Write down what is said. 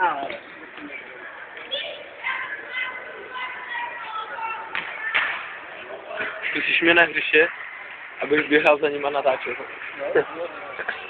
Ale... Zkusíš mě na hřiště, abych běhal za ním a natáčel.